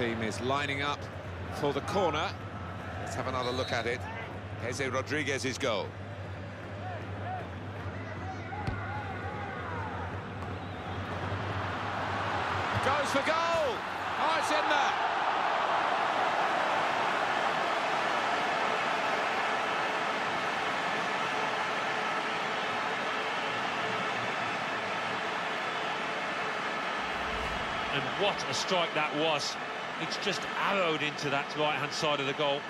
team is lining up for the corner. Let's have another look at it. Jose Rodriguez's goal. Goes for goal! Oh, it's in there! And what a strike that was. It's just arrowed into that right-hand side of the goal.